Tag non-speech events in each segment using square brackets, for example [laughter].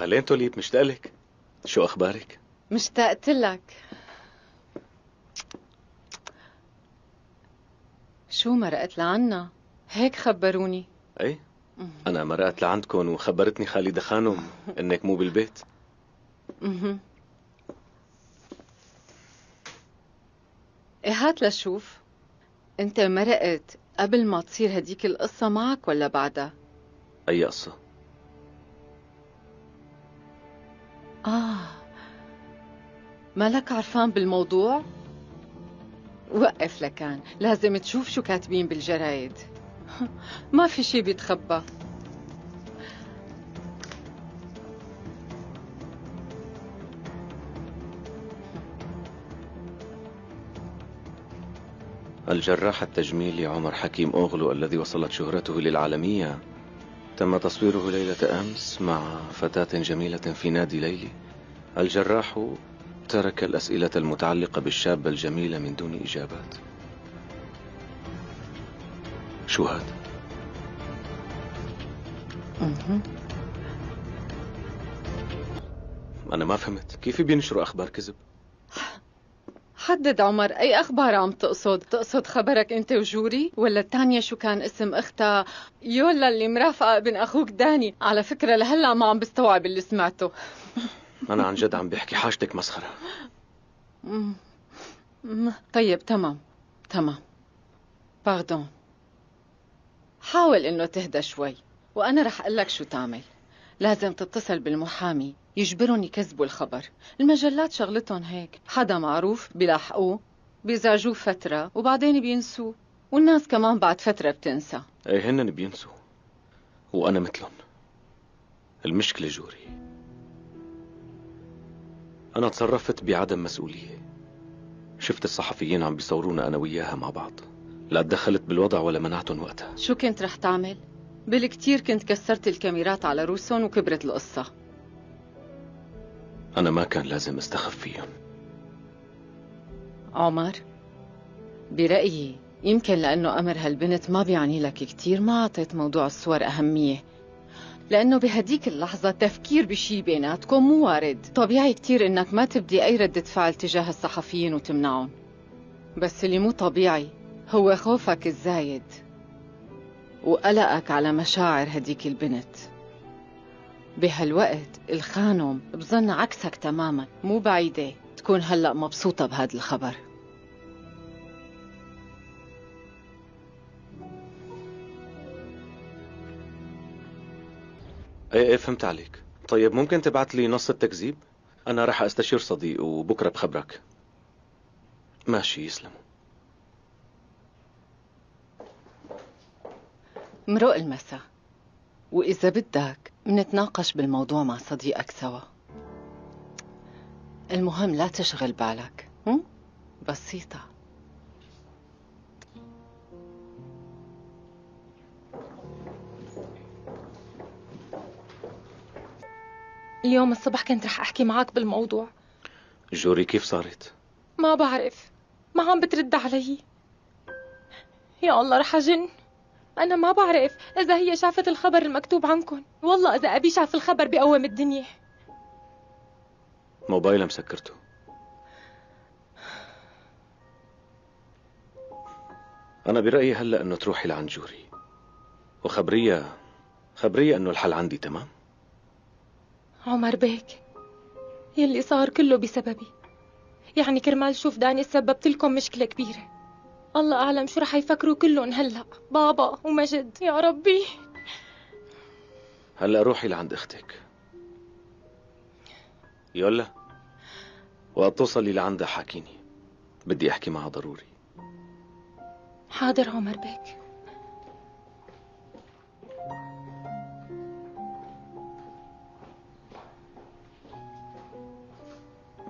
أهلين توليب مشتاق لك شو أخبارك؟ مشتقت لك. شو مرقت لعنا؟ هيك خبروني. أي أنا مرقت لعندكم وخبرتني خالدة خانم إنك مو بالبيت. أها إيه هات لشوف. أنت مرقت قبل ما تصير هديك القصة معك ولا بعدها؟ أي قصة؟ آه. مالك عرفان بالموضوع؟ وقف لكان. لازم تشوف شو كاتبين بالجرايد. [laughs] ما في شي بيتخبى. الجراح التجميلي عمر حكيم أوغلو الذي وصلت شهرته للعالمية. تم تصويره ليلة أمس مع فتاة جميلة في نادي ليلي الجراح ترك الأسئلة المتعلقة بالشابة الجميلة من دون إجابات شو هذا؟ أنا ما فهمت كيف بينشروا أخبار كذب؟ حدد عمر. أي أخبار عم تقصد؟ تقصد خبرك أنت وجوري؟ ولا الثانية شو كان اسم أختها؟ يولا اللي مرافقة ابن أخوك داني. على فكرة لهلأ ما عم بستوعب اللي سمعته. [laughs] أنا عن جد عم بحكي حاجتك مسخرة. [laughs] طيب تمام. تمام. باردون حاول إنه تهدى شوي. وأنا رح أقول لك شو تعمل. لازم تتصل بالمحامي يجبرهم يكذبوا الخبر. المجلات شغلتهم هيك. حدا معروف بيلاحقوه بيزعجوه فترة وبعدين بينسوه. والناس كمان بعد فترة بتنسى. إيه هن بينسوا. وأنا مثلهم. المشكلة جوري. أنا تصرفت بعدم مسؤولية. شفت الصحفيين عم بيصورونا أنا وياها مع بعض. لا تدخلت بالوضع ولا منعتهم وقتها. شو كنت رح تعمل؟ بالكتير كنت كسرت الكاميرات على روسهم وكبرت القصة. أنا ما كان لازم أستخف فيهم. عمر برأيي يمكن لأنه أمر هالبنت ما بيعني لك كتير ما أعطيت موضوع الصور أهمية. لأنه بهديك اللحظة تفكير بشي بيناتكم مو وارد. طبيعي كتير إنك ما تبدي أي ردة فعل تجاه الصحفيين وتمنعهم. بس اللي مو طبيعي هو خوفك الزايد. وقلقك على مشاعر هديك البنت. بهالوقت الخانم بظن عكسك تماما مو بعيدة تكون هلأ مبسوطة بهذا الخبر. إيه إيه فهمت عليك. طيب ممكن تبعت لي نص التكذيب؟ أنا راح أستشير صديق وبكرة بخبرك. ماشي يسلموا. مرق المساء وإذا بدك منتناقش بالموضوع مع صديقك سوا. المهم لا تشغل بالك هم؟ بسيطة. اليوم الصبح كنت رح أحكي معك بالموضوع. جوري كيف صارت؟ ما بعرف. ما عم بترد علي. يا الله رح أجن. أنا ما بعرف إذا هي شافت الخبر المكتوب عنكم والله إذا أبي شاف الخبر بقوم الدنيا. موبايلها مسكرته. أنا برأيي هلأ إنه تروحي لعند جوري. وخبريها خبريها إنه الحل عندي تمام؟ عمر بيك يلي صار كله بسببي. يعني كرمال شوف داني سببت لكم مشكلة كبيرة. الله أعلم شو رح يفكروا كلهم هلأ. بابا ومجد يا ربي. هلأ روحي لعند أختك. يلا وقت توصلي لعندها حاكيني. بدي أحكي معها ضروري. حاضر عمر بيك.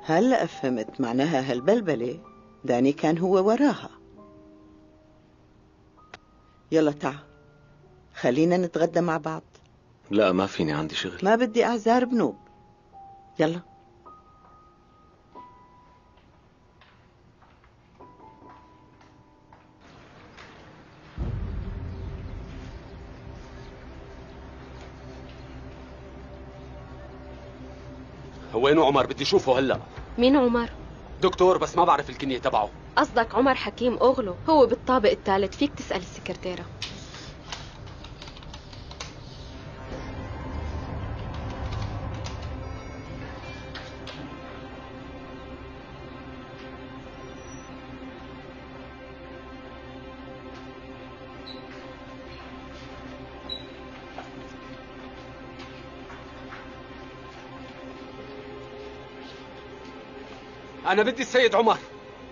هلأ فهمت معناها هالبلبلة. داني كان هو وراها. يلا تعا خلينا نتغدى مع بعض. لا ما فيني عندي شغل. ما بدي أعذار بنوب. يلا. هو وينه عمر؟ بدي أشوفه هلا. مين عمر؟ دكتور بس ما بعرف الكنية تبعه. قصدك عمر حكيم أغلو هو بالطابق الثالث فيك تسأل السكرتيرة. أنا بدي السيد عمر.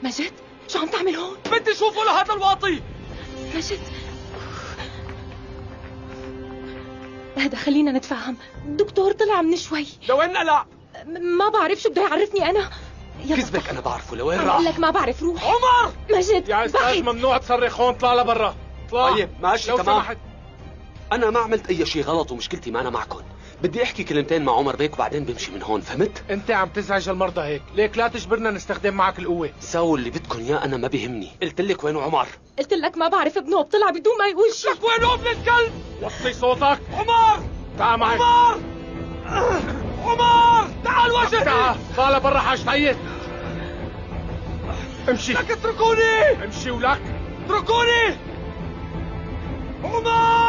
مجد؟ شو عم تعمل هون؟ بدي اشوفه لهذا الواطي. مجد هذا خلينا نتفاهم. الدكتور طلع من شوي. لوين لا؟ م- ما بعرف شو بده يعرفني أنا. يلا كذبك أنا بعرفه لوين بقول راح؟ لك ما بعرف روح. عمر! مجد يا أستاذ. ممنوع تصرخ هون اطلع لبرا. اطلع. طيب ماشي لو تمام. سمحت. أنا ما عملت أي شيء غلط ومشكلتي ما أنا معكم. بدي احكي كلمتين مع عمر بيك وبعدين بمشي من هون فهمت؟ انت عم تزعج المرضى هيك ليك لا تجبرنا نستخدم معك القوة. سووا اللي بدكم اياه أنا ما بيهمني. قلت لك وينه عمر؟ قلت لك ما بعرف ابنه وطلع بدون ما يقول شيء لك وينه ابن الكلب؟ وطي صوتك. عمر! تعال معي. عمر! عمر! تعال وجهي! تعال طالع لبرا حاج طيب امشي. لك اتركوني! امشي ولك. اتركوني! عمر!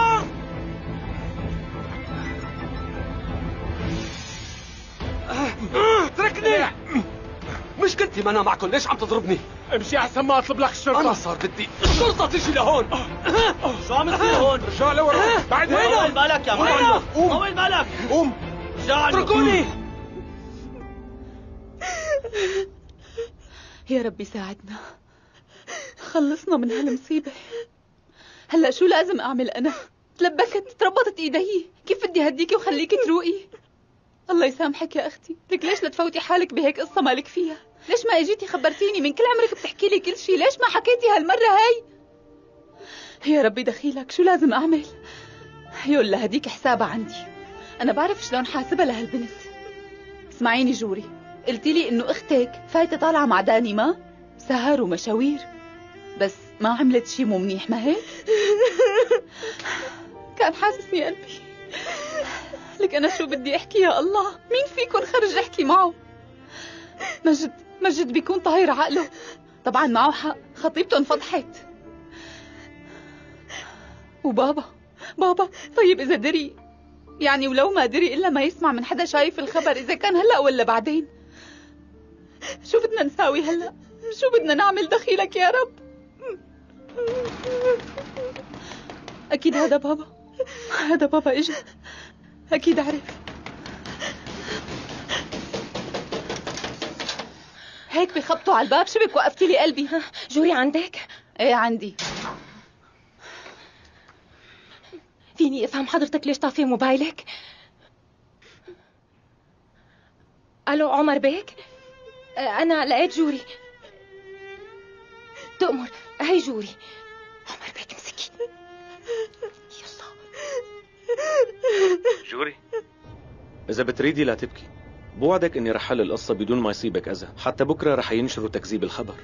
اتركني مشكلتي ما أنا معكم ليش عم تضربني؟ امشي أحسن ما أطلب لك أنا الشرطه صار بدي الشرطه تجي لهون. شو عم تصير هون؟ رجع لورا. بعد طول هيك بالك يا معلم؟ طول بالك قوم. اتركوني. يا ربي ساعدنا. خلصنا من هالمصيبة. هلأ شو لازم أعمل أنا؟ تلبكت تربطت إيدي. كيف بدي هديكي وخليكي تروقي؟ الله يسامحك يا أختي. لك ليش لا تفوتي حالك بهيك قصة مالك فيها؟ ليش ما إجيتي خبرتيني من كل عمرك بتحكي لي كل شيء ليش ما حكيتي هالمرة هاي؟ يا ربي دخيلك شو لازم أعمل؟ يلا هديك حسابها عندي. أنا بعرف شلون حاسبها لهالبنت. اسمعيني جوري. قلتي لي إنه أختك فايتة طالعة مع داني ما؟ سهر ومشاوير. بس ما عملت شي مو منيح ما هيك؟ [laughs] كان حاسسني قلبي. لك أنا شو بدي أحكي يا الله؟ مين فيكم خرج أحكي معه؟ مجد مجد بيكون طاير عقله. طبعا معه حق. خطيبته انفضحت وبابا بابا طيب إذا دري. يعني ولو ما دري إلا ما يسمع من حدا شايف الخبر إذا كان هلأ ولا بعدين؟ شو بدنا نساوي هلأ؟ شو بدنا نعمل دخيلك يا رب؟ أكيد هذا بابا. هذا بابا إجا. أكيد عرف هيك بخبطوا على الباب شبك وقفتي لي قلبي جوري عندك؟ إيه عندي فيني أفهم حضرتك ليش طافي موبايلك؟ ألو عمر بيك؟ أنا لقيت جوري تؤمر هي جوري جوري إذا بتريدي لا تبكي. بوعدك إني رح حل القصة بدون ما يصيبك أذى. حتى بكرة رح ينشروا تكذيب الخبر.